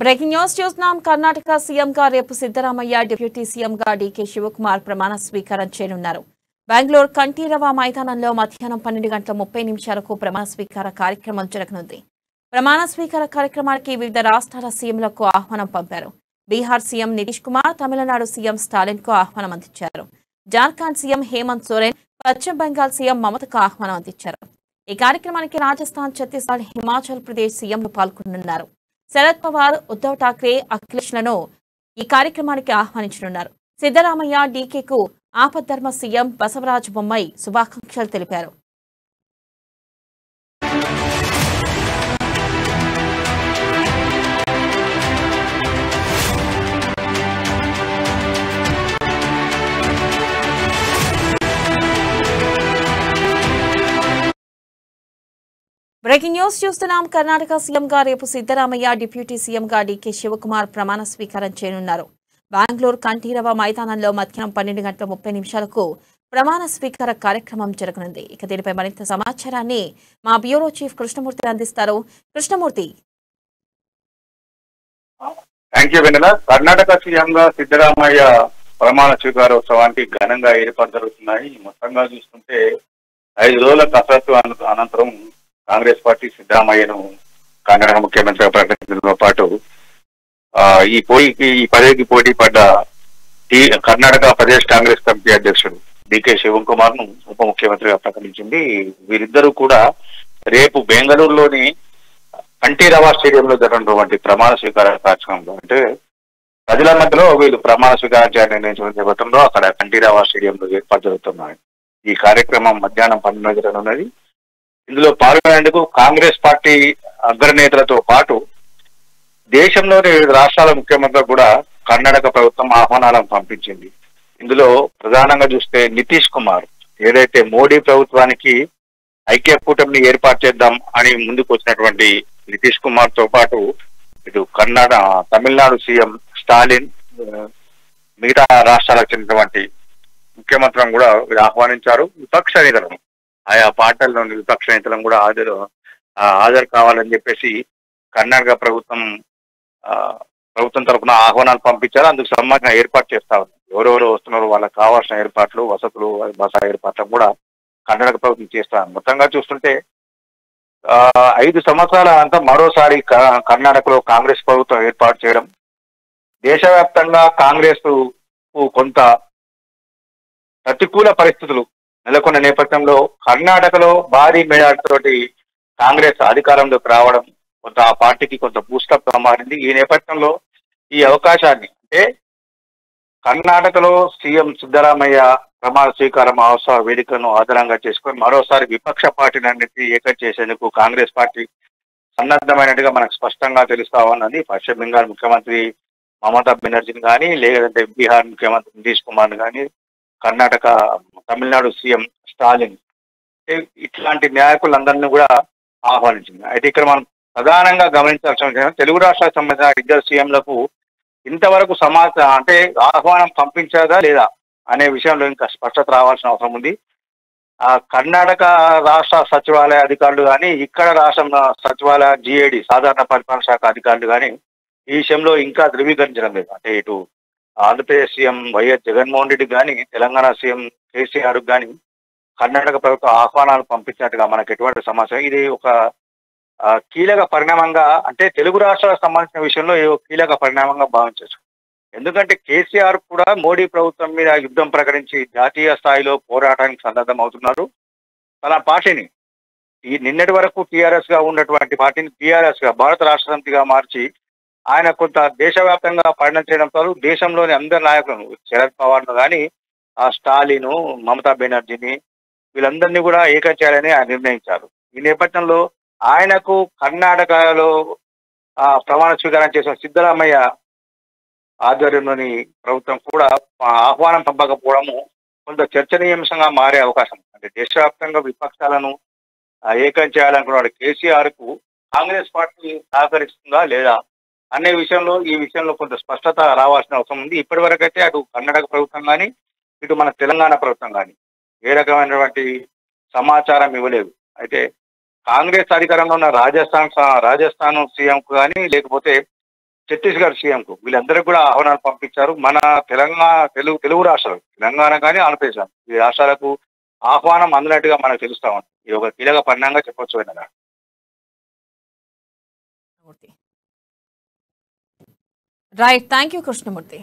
Breaking news చూస్తున్నాం. కర్ణాటక సీఎంగా రేపు సిద్దరామయ్య డిప్యూటీ సీఎంగా డీకే శివకుమార్ ప్రమాణ స్వీకారం చేయనున్నారు. బెంగళూరు కంఠీరవ మైదానంలో మధ్యాహ్నం పన్నెండు గంటల ముప్పై నిమిషాలకు ప్రమాణ స్వీకార కార్యక్రమం జరగనుంది. ప్రమాణ స్వీకార కార్యక్రమానికి వివిధ రాష్ట్రాల సీఎంలకు ఆహ్వానం పంపారు. బీహార్ సీఎం నితీష్ కుమార్ తమిళనాడు సీఎం స్టాలిన్కు ఆహ్వానం అందించారు. జార్ఖండ్ సీఎం హేమంత్ సోరెన్ పశ్చిమ బెంగాల్ సీఎం మమతకు ఆహ్వానం అందించారు. ఈ కార్యక్రమానికి రాజస్థాన్ ఛత్తీస్గఢ్ హిమాచల్ ప్రదేశ్ సీఎంలు పాల్గొనున్నారు. శరద్ పవార్ ఉద్ధవ్ ఠాక్రే అఖిలేష్లను ఈ కార్యక్రమానికి ఆహ్వానించనున్నారు. సిద్దరామయ్య డీకేకు ఆపద్ధర్మ సీఎం బసవరాజ్ బొమ్మాయి శుభాకాంక్షలు తెలిపారు. బ్రేకింగ్ న్యూస్ చూస్తున్నాం. కర్ణాటక సీఎంగా రేపు సిద్దరామయ్య డిప్యూటీ సీఎంగా డీకే శివకుమార్ ప్రమాణ స్వీకారం చేయనున్నారు. బెంగళూరు కంఠీరవ మైదానంలో మధ్యాహ్నం పన్నెండు గంటల ముప్పై నిమిషాలకు ప్రమాణ స్వీకార కార్యక్రమం జరగనుంది. ఇక దీనిపై మరింత సమాచారాన్ని మా బ్యూరో చీఫ్ కృష్ణమూర్తి అందిస్తారు. కృష్ణమూర్తి. థ్యాంక్ యూ వెన్నెల కర్ణాటక సీఎంగా సిద్దరామయ్య ప్రమాణ స్వీకారోత్సవానికి ఘనంగా ఏర్పాటు జరుగుతున్నాయి. మొత్తంగా చూస్తుంటే ఐదు రోజుల కసరత్తు అనంతరం కాంగ్రెస్ పార్టీ సిద్దామయ్యను కన్నడ ముఖ్యమంత్రిగా ప్రకటించడంతో పాటు ఈ పోయికి ఈ పదవికి పోటీ పడ్డ టీ కర్ణాటక ప్రదేశ్ కాంగ్రెస్ కమిటీ అధ్యక్షుడు డికే శివన్ కుమార్ను ఉప ముఖ్యమంత్రిగా ప్రకటించింది. వీరిద్దరూ కూడా రేపు బెంగళూరులోని కంఠీరవ స్టేడియంలో జరిగినటువంటి ప్రమాణ స్వీకార కార్యక్రమంలో అంటే ప్రజల మధ్యలో వీళ్ళు ప్రమాణ స్వీకారం చేయాలని నిర్ణయించిన నేపథ్యంలో అక్కడ రవా స్టేడియంలో ఏర్పాటు జరుగుతున్నాయి. ఈ కార్యక్రమం మధ్యాహ్నం పన్నెండు జరగనున్నది. ఇందులో పాల్గొనేందుకు కాంగ్రెస్ పార్టీ అగ్రనేతలతో పాటు దేశంలోని వివిధ రాష్ట్రాల ముఖ్యమంత్రులు కూడా కర్ణాటక ప్రభుత్వం ఆహ్వానాలను పంపించింది. ఇందులో ప్రధానంగా చూస్తే నితీష్ కుమార్ ఏదైతే మోడీ ప్రభుత్వానికి ఐక్య కూటమిని ఏర్పాటు చేద్దాం అని ముందుకు వచ్చినటువంటి నితీష్ కుమార్తో పాటు ఇటు కర్ణాటక తమిళనాడు సీఎం స్టాలిన్ మిగతా రాష్ట్రాలకు చెందినటువంటి ముఖ్యమంత్రులను కూడా ఆహ్వానించారు. విపక్ష నేతలను ఆయా పార్టీల్లోని విపక్ష నేతలను కూడా హాజరు హాజరు కావాలని చెప్పేసి కర్ణాటక ప్రభుత్వం ప్రభుత్వం తరఫున ఆహ్వానాలు పంపించారు. అందుకు సంబంధించిన ఏర్పాటు చేస్తా ఉంది. ఎవరెవరు వస్తున్నారో వాళ్ళకి కావాల్సిన ఏర్పాట్లు వసతులు బస ఏర్పాట్లు కూడా కర్ణాటక ప్రభుత్వం చేస్తా మొత్తంగా చూస్తుంటే ఐదు సంవత్సరాల అంతా మరోసారి క- కర్ణాటకలో కాంగ్రెస్ ప్రభుత్వం ఏర్పాటు చేయడం దేశవ్యాప్తంగా కాంగ్రెస్ కొంత ప్రతికూల పరిస్థితులు నెలకొన్న నేపథ్యంలో కర్ణాటకలో భారీ తోటి కాంగ్రెస్ అధికారంలోకి రావడం కొంత ఆ పార్టీకి కొంత బూస్టప్గా మారింది. ఈ నేపథ్యంలో ఈ అవకాశాన్ని అంటే కర్ణాటకలో సీఎం సిద్దరామయ్య ప్రమాణ స్వీకార మహోత్సవ వేదికను ఆధారంగా చేసుకొని మరోసారి విపక్ష పార్టీని ఏకం చేసేందుకు కాంగ్రెస్ పార్టీ సన్నద్ధమైనట్టుగా మనకు స్పష్టంగా తెలుస్తా ఉన్నది. పశ్చిమ బెంగాల్ ముఖ్యమంత్రి మమతా బెనర్జీని కానీ లేదంటే బీహార్ ముఖ్యమంత్రి నితీష్ కుమార్ని కానీ కర్ణాటక తమిళనాడు సీఎం స్టాలిన్. ఇట్లాంటి నాయకులందరినీ కూడా ఆహ్వానించింది. అయితే ఇక్కడ మనం ప్రధానంగా గమనించాల్సిన విషయం తెలుగు రాష్ట్రాలకు సంబంధించిన ఇద్దరు సీఎంలకు ఇంతవరకు సమాచారం అంటే ఆహ్వానం పంపించారా లేదా అనే విషయంలో ఇంకా స్పష్టత రావాల్సిన అవసరం ఉంది. ఆ కర్ణాటక రాష్ట్ర సచివాలయ అధికారులు కానీ ఇక్కడ రాష్ట్ర సచివాలయ జిఏడి సాధారణ పరిపాలన శాఖ అధికారులు కానీ ఈ విషయంలో ఇంకా ధృవీకరించడం లేదు. అంటే ఇటు ఆంధ్రప్రదేశ్ సీఎం వైఎస్ జగన్మోహన్ రెడ్డి కానీ తెలంగాణ సీఎం కేసీఆర్ కానీ కర్ణాటక ప్రభుత్వ ఆహ్వానాలు పంపించినట్టుగా మనకు ఎటువంటి సమాచారం? ఇది ఒక కీలక పరిణామంగా అంటే తెలుగు రాష్ట్రాలకు సంబంధించిన విషయంలో ఇది ఒక కీలక పరిణామంగా భావించవచ్చు. ఎందుకంటే కేసీఆర్ కూడా మోడీ ప్రభుత్వం మీద యుద్ధం ప్రకటించి జాతీయ స్థాయిలో పోరాటానికి సన్నద్ధం అవుతున్నారు. తన పార్టీని ఈ నిన్నటి వరకు టీఆర్ఎస్గా ఉన్నటువంటి పార్టీని టీఆర్ఎస్గా భారత రాష్ట్ర సమితిగా మార్చి ఆయన కొంత దేశవ్యాప్తంగా పర్యటన చేయడంతో దేశంలోని అందరి నాయకులను శరద్ పవార్ను కానీ ఆ స్టాలిను మమతా బెనర్జీని వీళ్ళందరినీ కూడా ఏకం చేయాలని ఆయన నిర్ణయించారు. ఈ నేపథ్యంలో ఆయనకు కర్ణాటకలో ఆ, ప్రమాణ స్వీకారం చేసిన సిద్ధరామయ్య ఆధ్వర్యంలోని ప్రభుత్వం కూడా ఆహ్వానం పంపకపోవడము కొంత చర్చనీయాంశంగా మారే అవకాశం. అంటే దేశవ్యాప్తంగా విపక్షాలను ఆ, ఏకం చేయాలనుకున్నాడు కేసీఆర్కు కాంగ్రెస్ పార్టీ సహకరిస్తుందా లేదా అనే విషయంలో ఈ విషయంలో కొంత స్పష్టత రావాల్సిన అవసరం ఉంది. ఇప్పటి వరకు అయితే అటు కర్ణాటక ప్రభుత్వం కానీ ఇటు మన తెలంగాణ ప్రభుత్వం కానీ ఏ రకమైనటువంటి సమాచారం ఇవ్వలేదు. అయితే కాంగ్రెస్ అధికారంలో ఉన్న రాజస్థాన్ స- రాజస్థాన్ సీఎంకు కానీ లేకపోతే ఛత్తీస్గఢ్ సీఎంకు వీళ్ళందరికీ కూడా ఆహ్వానాలు పంపించారు. మన తెలంగాణ తెలుగు తెలుగు రాష్ట్రాలు తెలంగాణ కానీ ఆంధ్రప్రదేశ్ ఈ రాష్ట్రాలకు ఆహ్వానం అందినట్టుగా మనకు తెలుస్తా ఉంది. ఇది ఒక కీలక పరిణామంగా చెప్పొచ్చు అయినా రైట్ థ్యాంక్ యూ కృష్ణమూర్తి